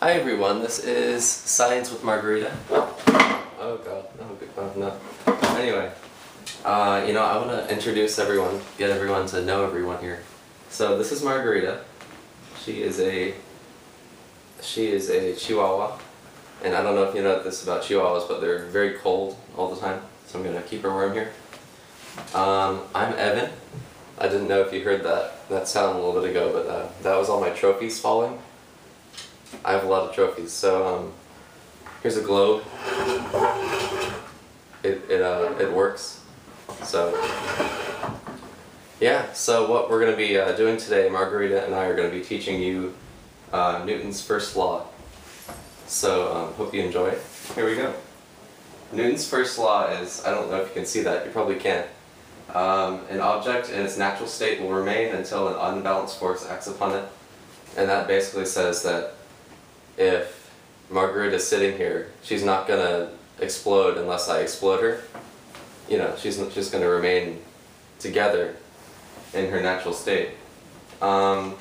Hi everyone, this is Science with Margarita. Oh god, no, good- oh, no. Anyway, uh, you know, I want to introduce everyone, get everyone to know everyone here. So this is Margarita. She is a, she is a Chihuahua, and I don't know if you know this about Chihuahuas, but they're very cold all the time. So I'm gonna keep her warm here. Um, I'm Evan. I didn't know if you heard that that sound a little bit ago, but uh, that was all my trophies falling. I have a lot of trophies. So um, here's a globe. It it uh, it works. So yeah. So what we're gonna be uh, doing today, Margarita and I are gonna be teaching you uh, Newton's first law. So um, hope you enjoy. it. Here we go. Newton's first law is I don't know if you can see that. You probably can't. Um, an object in its natural state will remain until an unbalanced force acts upon it. And that basically says that Margaret is sitting here, she's not gonna explode unless I explode her. You know, she's just gonna remain together in her natural state. Um,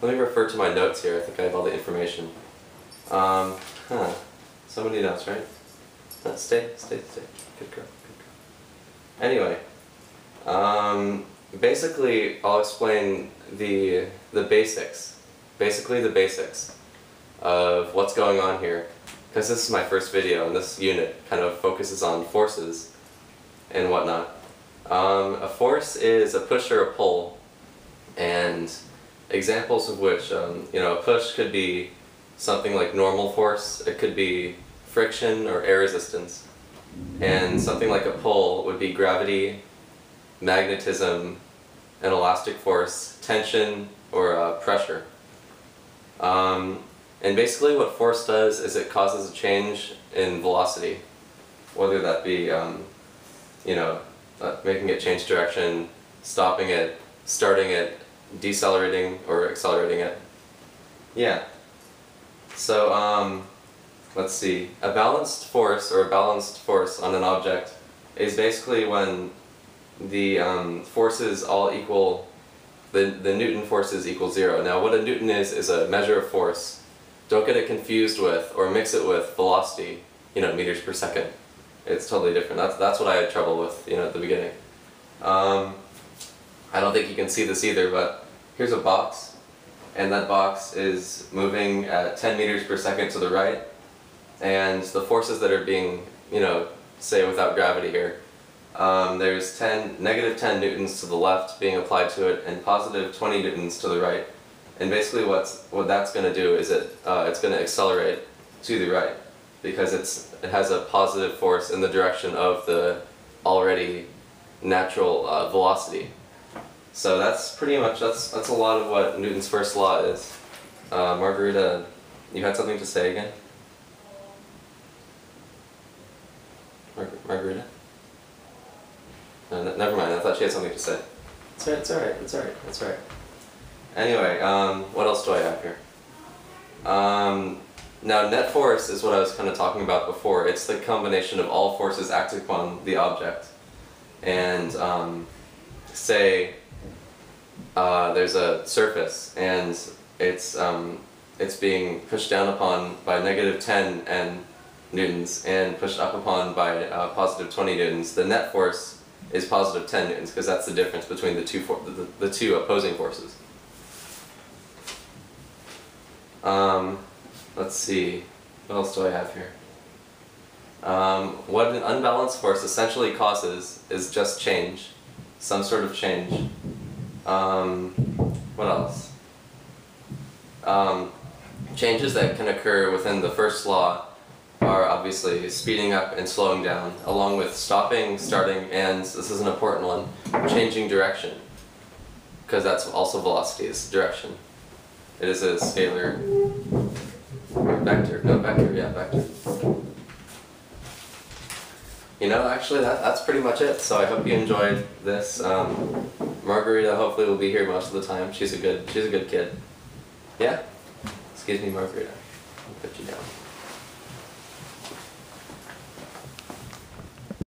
let me refer to my notes here. I think I have all the information. Um, huh. So many notes, right? No, stay, stay, stay. Good girl, good girl. Anyway, um, basically, I'll explain the the basics. Basically, the basics of what's going on here, because this is my first video, and this unit kind of focuses on forces and whatnot. Um, a force is a push or a pull, and examples of which, um, you know, a push could be something like normal force. It could be friction or air resistance, and something like a pull would be gravity, magnetism, an elastic force, tension, or uh, pressure. Um, and basically what force does is it causes a change in velocity, whether that be, um, you know, uh, making it change direction, stopping it, starting it, decelerating, or accelerating it. Yeah. So, um, let's see. A balanced force or a balanced force on an object is basically when the um, forces all equal, the, the Newton forces equal zero. Now what a Newton is, is a measure of force. Don't get it confused with, or mix it with velocity, you know, meters per second. It's totally different. That's, that's what I had trouble with, you know, at the beginning. Um, I don't think you can see this either, but here's a box, and that box is moving at 10 meters per second to the right, and the forces that are being, you know, say without gravity here, um, there's 10, negative 10 newtons to the left being applied to it and positive 20 newtons to the right. And basically what's, what that's going to do is it, uh, it's going to accelerate to the right because it's, it has a positive force in the direction of the already natural uh, velocity. So that's pretty much, that's, that's a lot of what Newton's first law is. Uh, Margarita, you had something to say again? Mar Margarita? Never mind. I thought she had something to say. It's alright. It's alright. It's alright. It's alright. Anyway, um, what else do I have here? Um, now, net force is what I was kind of talking about before. It's the combination of all forces acting upon the object. And um, say uh, there's a surface and it's um, it's being pushed down upon by negative 10 and newtons and pushed up upon by uh, positive 20 newtons. The net force is positive 10 newtons because that's the difference between the two the, the two opposing forces. Um, let's see, what else do I have here? Um, what an unbalanced force essentially causes is just change, some sort of change. Um, what else? Um, changes that can occur within the first law are obviously speeding up and slowing down, along with stopping, starting, and this is an important one, changing direction. Because that's also velocity, is direction. It is a scalar vector. No, vector, yeah, vector. You know, actually, that, that's pretty much it. So I hope you enjoyed this. Um, Margarita hopefully will be here most of the time. She's a good, she's a good kid. Yeah? Excuse me, Margarita. I'll put you down.